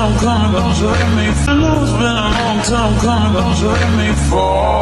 time coming, don't you let me. I know it's been a long time coming, don't you let me fall.